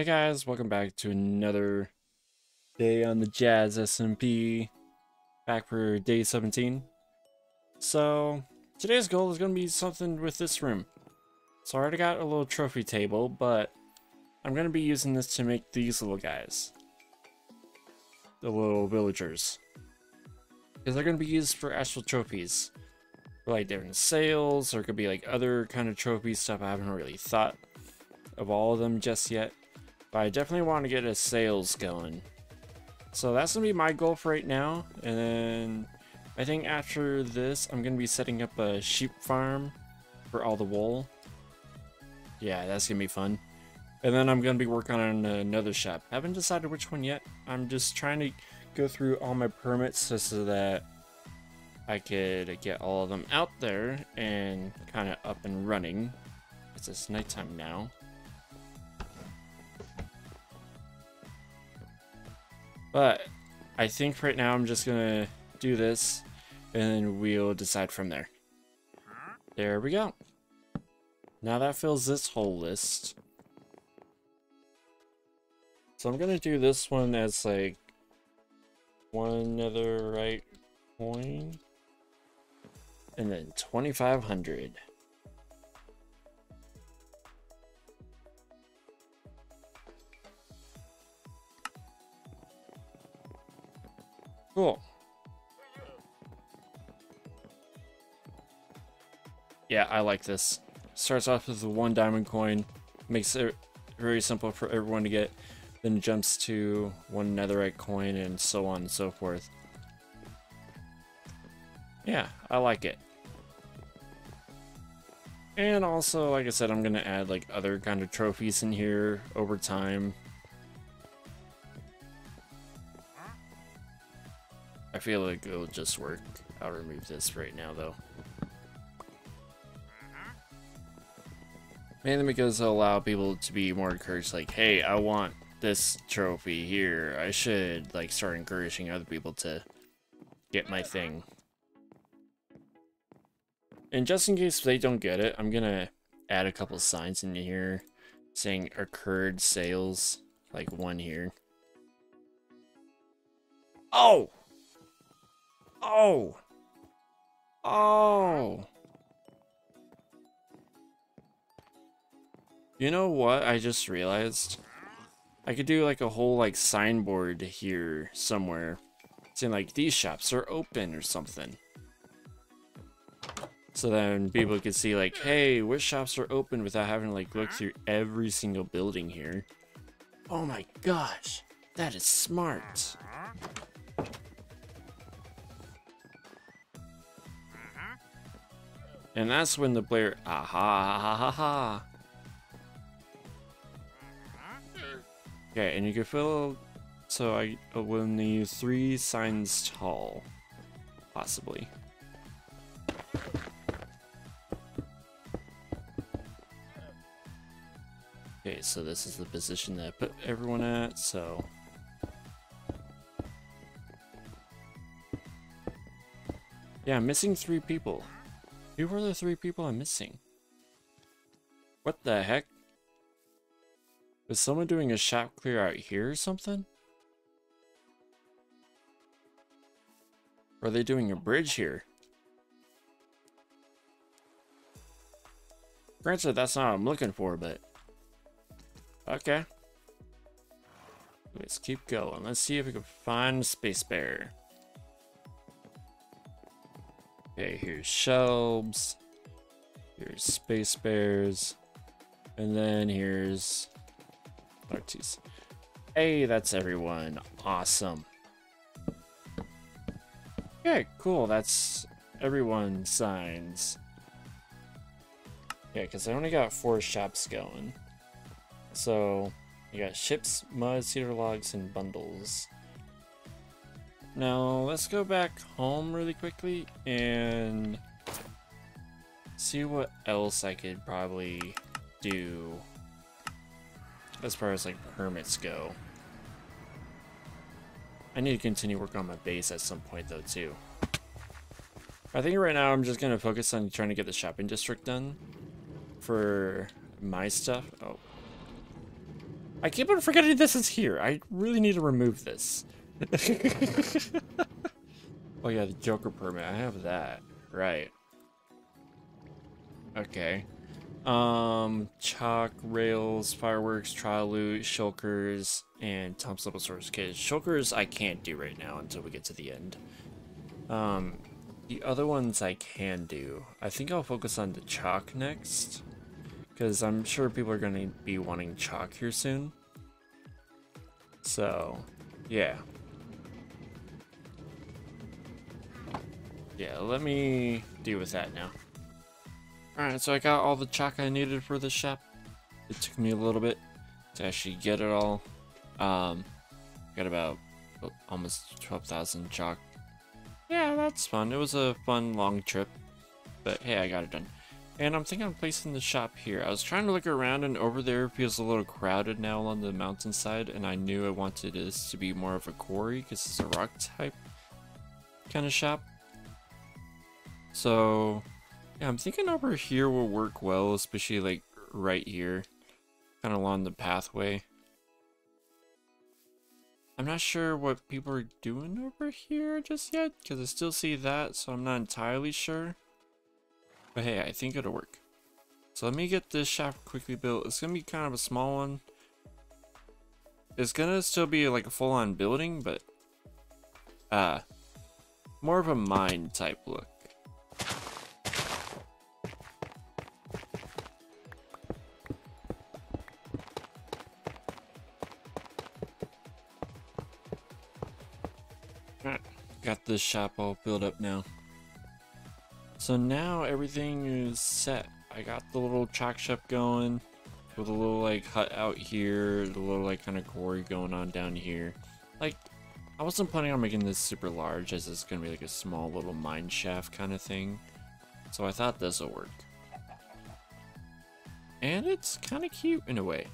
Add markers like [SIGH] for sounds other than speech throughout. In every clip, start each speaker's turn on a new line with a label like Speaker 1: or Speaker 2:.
Speaker 1: Hey guys, welcome back to another day on the Jazz SMP. Back for day 17. So, today's goal is going to be something with this room. So I already got a little trophy table, but I'm going to be using this to make these little guys. The little villagers. Because they're going to be used for actual trophies. For like different sales, or it could be like other kind of trophy stuff I haven't really thought of all of them just yet. But I definitely want to get a sales going. So that's going to be my goal for right now. And then I think after this, I'm going to be setting up a sheep farm for all the wool. Yeah, that's going to be fun. And then I'm going to be working on another shop. Haven't decided which one yet. I'm just trying to go through all my permits so that I could get all of them out there and kind of up and running. It's just nighttime now. But I think right now I'm just gonna do this and then we'll decide from there. There we go. Now that fills this whole list. So I'm gonna do this one as like one netherite coin and then 2500. Cool. Yeah, I like this. Starts off with one diamond coin, makes it very simple for everyone to get, then jumps to one netherite coin and so on and so forth. Yeah, I like it. And also, like I said, I'm going to add like other kind of trophies in here over time. I feel like it'll just work. I'll remove this right now, though. Mm-hmm. Mainly because it'll allow people to be more encouraged, like, hey, I want this trophy here. I should, like, start encouraging other people to get my thing. And just in case they don't get it, I'm gonna add a couple signs in here saying occurred sales, like one here. Oh! Oh! Oh! You know what I just realized? I could do like a whole like signboard here somewhere. Saying like these shops are open or something. So then people could see like, hey, which shops are open without having to like look through every single building here. Oh my gosh, that is smart. And that's when the player, aha, ha, ha, ha. Okay, and you can fill, so I will need three signs tall, possibly. Okay, so this is the position that I put everyone at, so... Yeah, missing three people. Who were the three people I'm missing? What the heck? Was someone doing a shop clear out here or something? Or are they doing a bridge here? Granted, that's not what I'm looking for, but... Okay. Let's keep going. Let's see if we can find Space Bear. Okay, here's shelves. Here's Space Bear's. And then here's Artis. Hey, that's everyone. Awesome. Okay, cool. That's everyone signs. Yeah, because I only got four shops going. So, you got ships, mud, cedar logs, and bundles. Now, let's go back home really quickly and see what else I could probably do as far as like permits go. I need to continue working on my base at some point though too. I think right now I'm just going to focus on trying to get the shopping district done for my stuff. Oh. I keep on forgetting this is here. I really need to remove this. [LAUGHS] oh yeah, the Joker permit. I have that. Right. Okay. Um, chalk, rails, fireworks, trial loot, shulkers, and Tom's Little Source Kit. Shulkers I can't do right now until we get to the end. Um, the other ones I can do. I think I'll focus on the chalk next. Because I'm sure people are going to be wanting chalk here soon. So, yeah. Yeah, let me deal with that now. Alright, so I got all the chalk I needed for the shop. It took me a little bit to actually get it all. Um, got about oh, almost 12,000 chalk. Yeah, that's fun. It was a fun long trip. But hey, I got it done. And I'm thinking of placing the shop here. I was trying to look around and over there feels a little crowded now on the mountainside. And I knew I wanted this to be more of a quarry because it's a rock type kind of shop. So yeah, I'm thinking over here will work well, especially like right here, kind of along the pathway. I'm not sure what people are doing over here just yet, because I still see that, so I'm not entirely sure. But hey, I think it'll work. So let me get this shaft quickly built. It's going to be kind of a small one. It's going to still be like a full-on building, but uh, more of a mine type look. Got this shop all built up now. So now everything is set. I got the little chalk shop going with a little like hut out here, the little like kind of quarry going on down here. Like, I wasn't planning on making this super large as it's gonna be like a small little mine shaft kind of thing. So I thought this will work. And it's kind of cute in a way.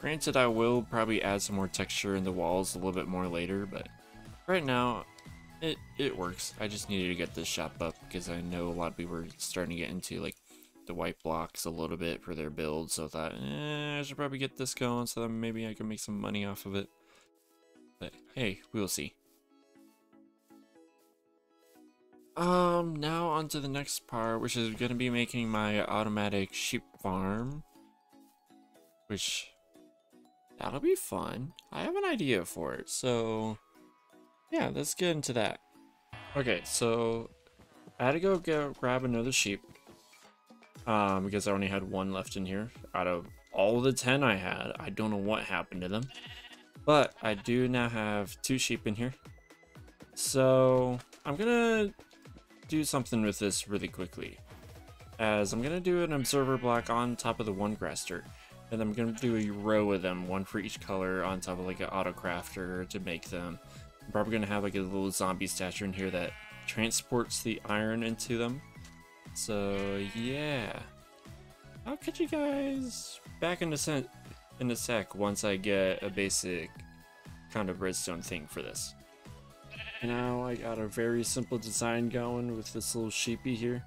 Speaker 1: Granted, I will probably add some more texture in the walls a little bit more later, but right now, it, it works. I just needed to get this shop up because I know a lot of people are starting to get into like the white blocks a little bit for their build. So I thought, eh, I should probably get this going so that maybe I can make some money off of it. But hey, we'll see. Um, now on to the next part, which is going to be making my automatic sheep farm. Which, that'll be fun. I have an idea for it, so yeah, let's get into that. Okay, so I had to go get, grab another sheep um, because I only had one left in here. Out of all the 10 I had, I don't know what happened to them. But I do now have two sheep in here. So I'm gonna do something with this really quickly. As I'm gonna do an observer block on top of the one grass dirt. And I'm gonna do a row of them, one for each color on top of like an auto crafter to make them. Probably going to have like a little zombie statue in here that transports the iron into them. So yeah. I'll catch you guys back in a, sen in a sec once I get a basic kind of redstone thing for this. Now I got a very simple design going with this little sheepy here.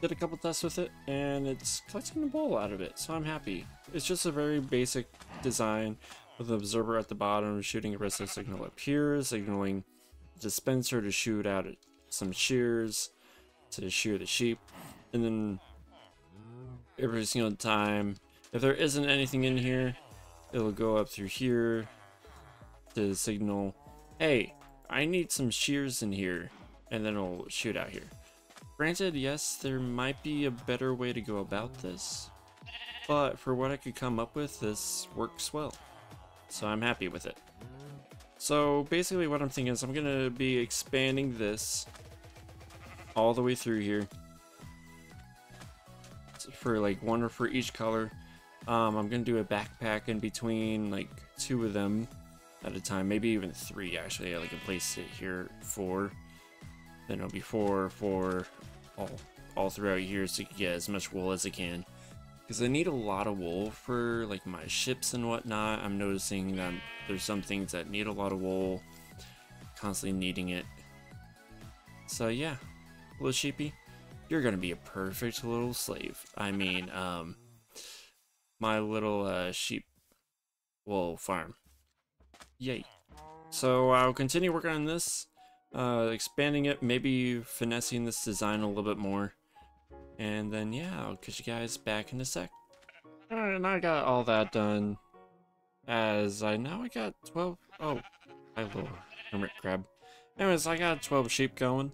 Speaker 1: Did a couple tests with it and it's collecting a bowl out of it, so I'm happy. It's just a very basic design with an observer at the bottom shooting a redstone signal up here, signaling dispenser to shoot out some shears to shear the sheep, and then every single time, if there isn't anything in here, it'll go up through here to signal, hey, I need some shears in here, and then it'll shoot out here. Granted, yes, there might be a better way to go about this, but for what I could come up with, this works well so I'm happy with it. So basically what I'm thinking is I'm going to be expanding this all the way through here for like one or for each color. Um, I'm going to do a backpack in between like two of them at a time, maybe even three actually. I like can place it here four, then it'll be four, four, all, all throughout here so you can get as much wool as I can. Because I need a lot of wool for like my ships and whatnot. I'm noticing that there's some things that need a lot of wool. Constantly needing it. So yeah, little sheepy, you're gonna be a perfect little slave. I mean, [LAUGHS] um, my little uh, sheep wool farm. Yay. So I'll continue working on this, uh, expanding it, maybe finessing this design a little bit more. And then, yeah, I'll catch you guys back in a sec. Alright, and I got all that done. As I now I got 12, oh, I little hermit crab. Anyways, I got 12 sheep going.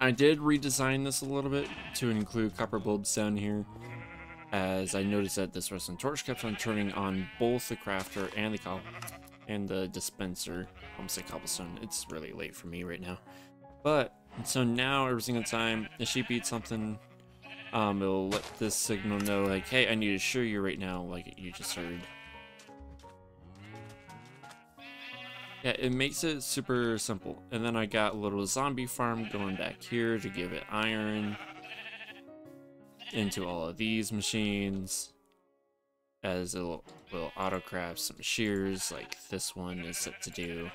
Speaker 1: I did redesign this a little bit to include copper bulbs down here. As I noticed that this redstone torch kept on turning on both the crafter and the cobble and the dispenser. I almost say cobblestone. It's really late for me right now. But so now every single time the sheep eats something, um, it'll let this signal know like, hey, I need to show you right now, like you just heard. Yeah, it makes it super simple. And then I got a little zombie farm going back here to give it iron into all of these machines as it will, will autocraft some shears like this one is set to do.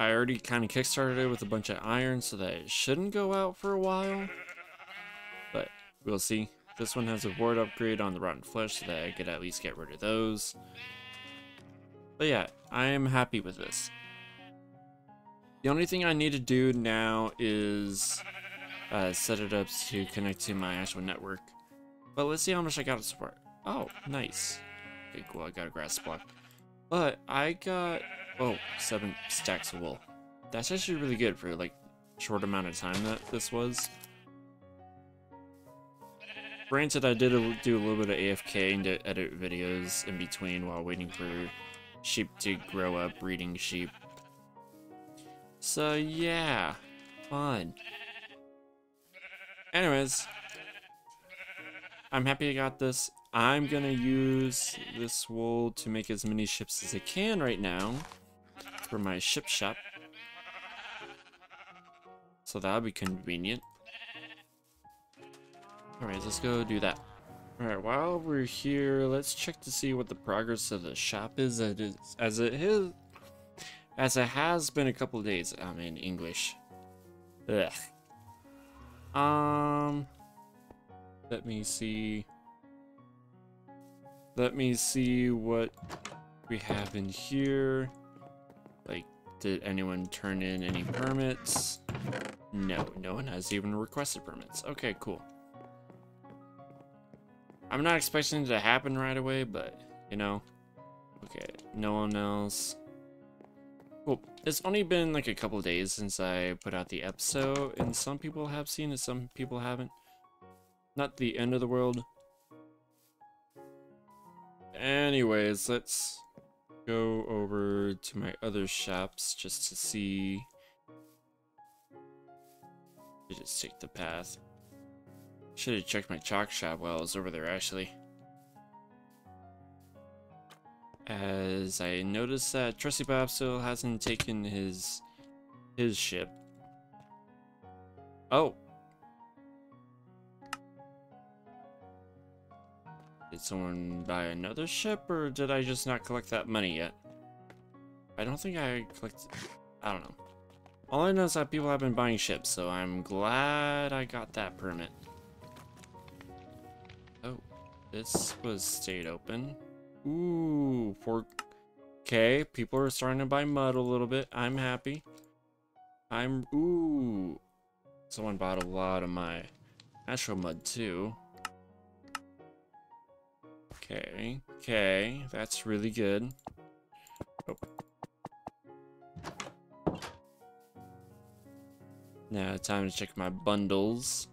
Speaker 1: I already kind of kickstarted it with a bunch of iron so that it shouldn't go out for a while. But we'll see. This one has a ward upgrade on the rotten flesh so that I could at least get rid of those. But yeah, I am happy with this. The only thing I need to do now is uh, set it up to connect to my actual network. But let's see how much I got to support. Oh, nice. Okay, cool, I got a grass block. But I got, oh, seven stacks of wool. That's actually really good for like short amount of time that this was. Granted, I did do a little bit of AFK and to edit videos in between while waiting for sheep to grow up breeding sheep. So yeah, fun. Anyways, I'm happy I got this. I'm gonna use this wool to make as many ships as I can right now for my ship shop. So that'll be convenient. Alright, let's go do that. Alright, while we're here, let's check to see what the progress of the shop is, as it, is, as it is, as it has been a couple days. I'm in English. Ugh. Um, let me see. Let me see what we have in here. Like, did anyone turn in any permits? No, no one has even requested permits. Okay, cool. I'm not expecting it to happen right away, but, you know. Okay, no one else. Well, it's only been like a couple days since I put out the episode, and some people have seen it, some people haven't. Not the end of the world. Anyways, let's go over to my other shops just to see. I just take the path. Should have checked my chalk shop while I was over there, actually. As I noticed that Trusty Bob still hasn't taken his his ship. Oh. Did someone buy another ship, or did I just not collect that money yet? I don't think I collected... I don't know. All I know is that people have been buying ships, so I'm glad I got that permit. Oh, this was stayed open. Ooh, for okay. People are starting to buy mud a little bit. I'm happy. I'm ooh. Someone bought a lot of my natural mud too. Okay, okay, that's really good. Oh. Now time to check my bundles.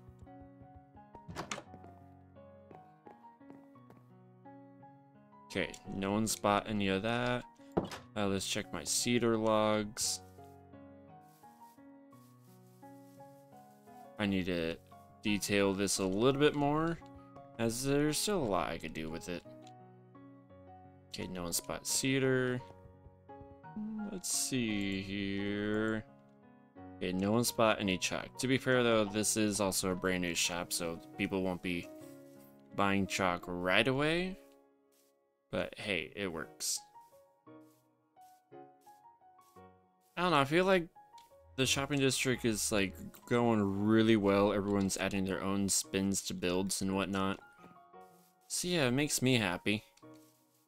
Speaker 1: Okay, no one spot any of that. Uh, let's check my cedar logs. I need to detail this a little bit more, as there's still a lot I could do with it. Okay, no one spot cedar. Let's see here. Okay, no one spot any chalk. To be fair though, this is also a brand new shop, so people won't be buying chalk right away. But hey, it works. I don't know, I feel like the shopping district is like going really well. Everyone's adding their own spins to builds and whatnot. So yeah, it makes me happy.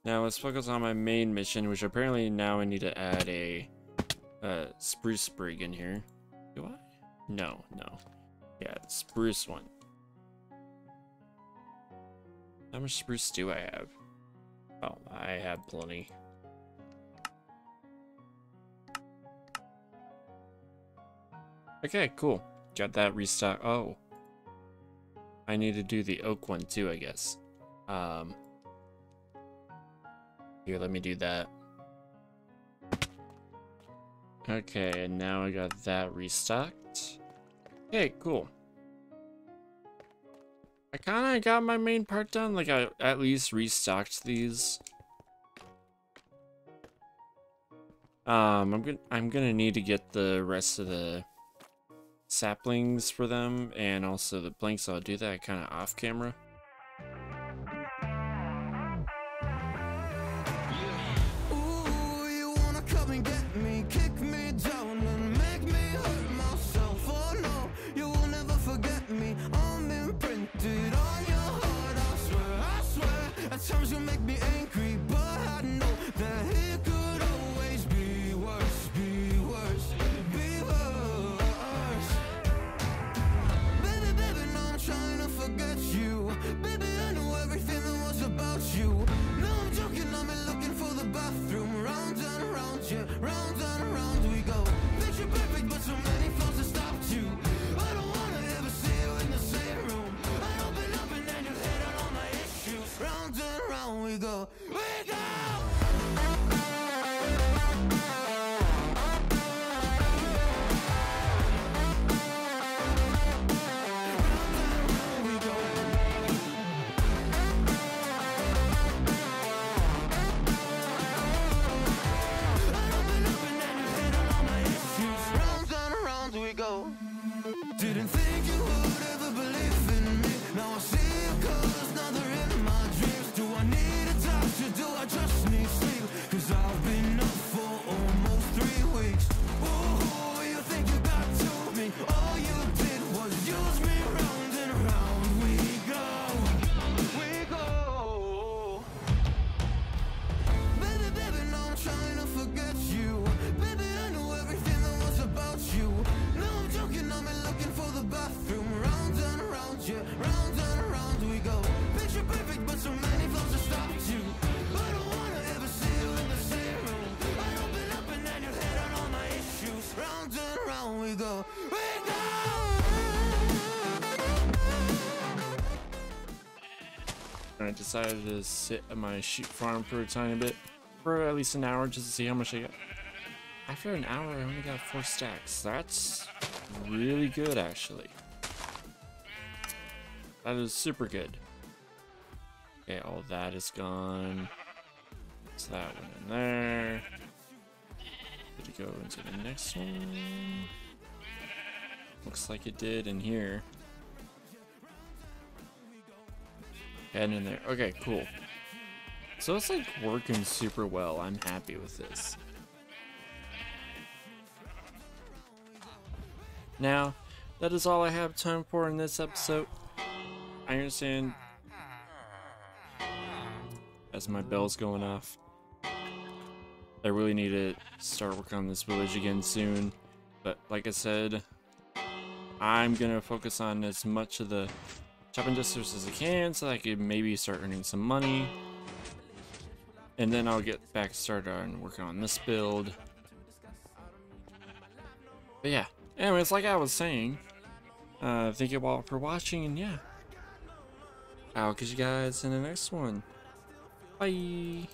Speaker 2: Now let's focus on my main mission, which apparently now I need to add a uh, spruce sprig in here. Do I? No, no. Yeah, spruce one. How much spruce do I have? Oh, I have plenty. Okay, cool. Got that restock. Oh. I need to do the oak one too, I guess. Um, here, let me do that. Okay, and now I got that restocked. Okay, cool. I kind of got my main part done. Like, I at least restocked these. Um, I'm gonna I'm gonna need to get the rest of the saplings for them and also the planks. I'll do that kind of off camera.
Speaker 1: I
Speaker 2: decided to sit at my sheep farm for a tiny bit, for at least an hour, just to see how much I got. After an hour, I only got four stacks. That's really good, actually. That is super good. Okay, all that is gone. That's that one in there. Did it go into the next one? Looks like it did in here. And in there. Okay, cool. So it's like working super well. I'm happy with this. Now, that is all I have time for in this episode. I understand as my bell's going off. I really need to start working on this village again soon. But like I said, I'm gonna focus on as much of the shopping district as I can so I could maybe start earning some money. And then I'll get back started on working on this build. But yeah, anyways, like I was saying, uh, thank you all for watching, and yeah, I'll catch you guys in the next one. Bye.